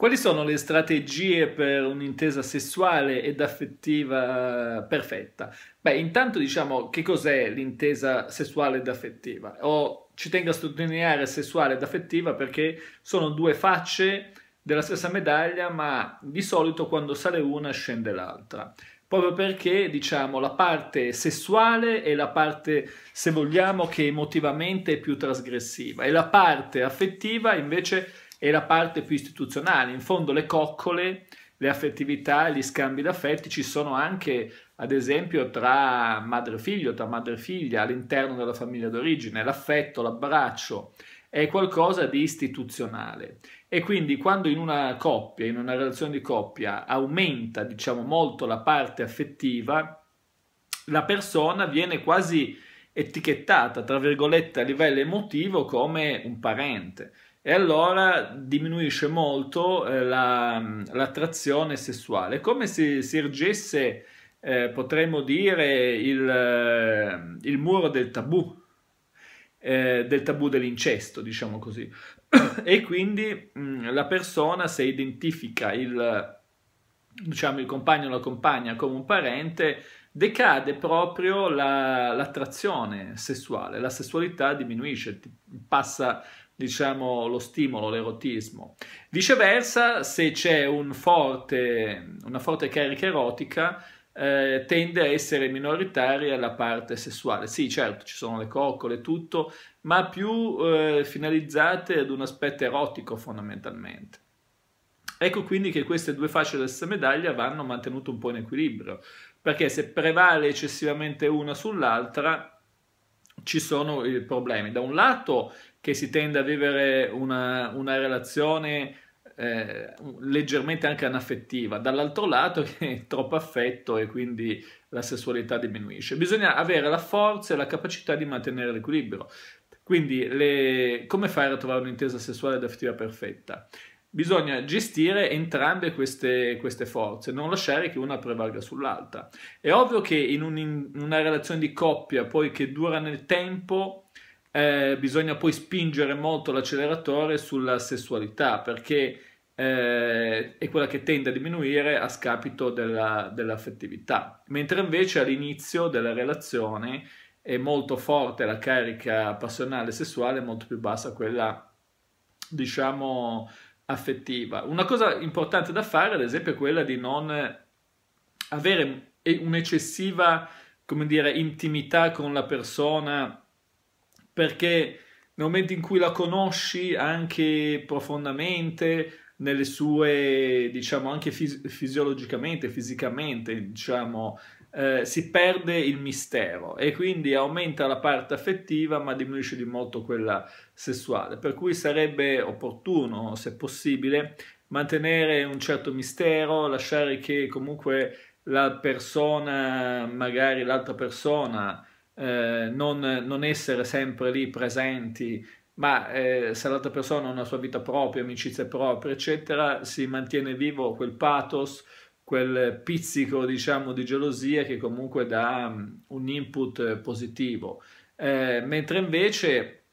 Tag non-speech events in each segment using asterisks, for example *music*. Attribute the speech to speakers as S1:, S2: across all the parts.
S1: Quali sono le strategie per un'intesa sessuale ed affettiva perfetta? Beh, intanto diciamo che cos'è l'intesa sessuale ed affettiva? O ci tengo a sottolineare sessuale ed affettiva perché sono due facce della stessa medaglia, ma di solito quando sale una scende l'altra. Proprio perché, diciamo, la parte sessuale è la parte, se vogliamo, che emotivamente è più trasgressiva e la parte affettiva invece è la parte più istituzionale. In fondo le coccole, le affettività, gli scambi d'affetti ci sono anche, ad esempio, tra madre e figlio, tra madre e figlia, all'interno della famiglia d'origine. L'affetto, l'abbraccio è qualcosa di istituzionale. E quindi quando in una coppia, in una relazione di coppia, aumenta, diciamo, molto la parte affettiva, la persona viene quasi etichettata, tra virgolette, a livello emotivo come un parente e allora diminuisce molto eh, la, l'attrazione sessuale, come se si ergesse, eh, potremmo dire, il, eh, il, muro del tabù, eh, del tabù dell'incesto, diciamo così. *coughs* e quindi mh, la persona, se identifica il, diciamo, il compagno o la compagna come un parente, decade proprio la, l'attrazione sessuale, la sessualità diminuisce, passa diciamo, lo stimolo, l'erotismo. Viceversa, se c'è un forte, una forte carica erotica, eh, tende a essere minoritaria la parte sessuale. Sì, certo, ci sono le coccole, tutto, ma più eh, finalizzate ad un aspetto erotico fondamentalmente. Ecco quindi che queste due facce della stessa medaglia vanno mantenute un po' in equilibrio, perché se prevale eccessivamente una sull'altra, ci sono i problemi. Da un lato che si tende a vivere una, una relazione eh, leggermente anche anaffettiva, dall'altro lato *laughs* che è troppo affetto e quindi la sessualità diminuisce. Bisogna avere la forza e la capacità di mantenere l'equilibrio. Quindi le... come fare a trovare un'intesa sessuale ed affettiva perfetta? Bisogna gestire entrambe queste, queste, forze, non lasciare che una prevalga sull'altra. È ovvio che in, un, in una relazione di coppia, poi che dura nel tempo, eh, bisogna poi spingere molto l'acceleratore sulla sessualità, perché eh, è quella che tende a diminuire a scapito della, dell'affettività. Mentre invece all'inizio della relazione è molto forte la carica passionale sessuale, molto più bassa quella, diciamo, affettiva. Una cosa importante da fare, ad esempio, è quella di non avere un'eccessiva, come dire, intimità con la persona, perché nel momento in cui la conosci anche profondamente, nelle sue, diciamo, anche fisi- fisiologicamente, fisicamente, diciamo, eh, si perde il mistero e quindi aumenta la parte affettiva ma diminuisce di molto quella sessuale, per cui sarebbe opportuno, se possibile, mantenere un certo mistero, lasciare che comunque la persona, magari l'altra persona, eh, non, non, essere sempre lì presenti, ma eh, se l'altra persona ha una sua vita propria, amicizie proprie, eccetera, si mantiene vivo quel pathos, quel pizzico diciamo di gelosia che comunque dà um, un input positivo. Eh, mentre invece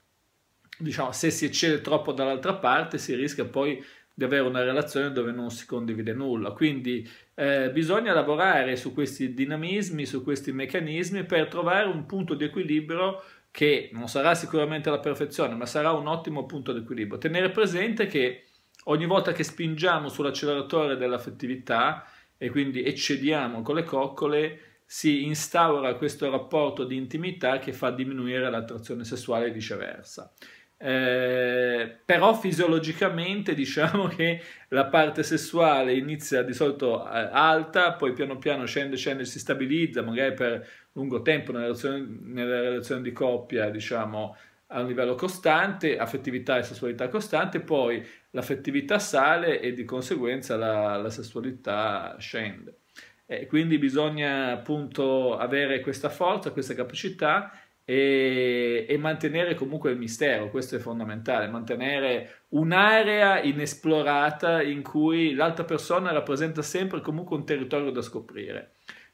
S1: diciamo se si eccede troppo dall'altra parte si rischia poi di avere una relazione dove non si condivide nulla. Quindi eh, bisogna lavorare su questi dinamismi su questi meccanismi per trovare un punto di equilibrio che non sarà sicuramente la perfezione ma sarà un ottimo punto di equilibrio tenere presente che ogni volta che spingiamo sull'acceleratore dell'affettività e quindi eccediamo con le coccole, si instaura questo rapporto di intimità che fa diminuire l'attrazione sessuale e viceversa. Eh, però fisiologicamente diciamo che la parte sessuale inizia di solito eh, alta, poi piano piano scende, scende, si stabilizza, magari per lungo tempo nella relazione, nella relazione di coppia, diciamo a un livello costante, affettività e sessualità costante, poi l'affettività sale e di conseguenza la, la sessualità scende. E quindi bisogna appunto avere questa forza, questa capacità e, e, mantenere comunque il mistero, questo è fondamentale, mantenere un'area inesplorata in cui l'altra persona rappresenta sempre comunque un territorio da scoprire,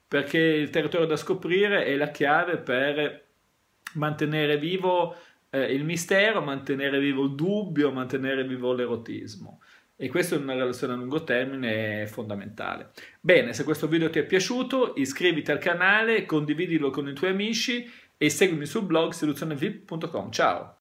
S1: perché il territorio da scoprire è la chiave per mantenere vivo eh, il mistero, mantenere vivo il dubbio, mantenere vivo l'erotismo. E questo in una relazione a lungo termine è fondamentale. Bene, se questo video ti è piaciuto, iscriviti al canale, condividilo con i tuoi amici e seguimi sul blog soluzionevip.com. Ciao!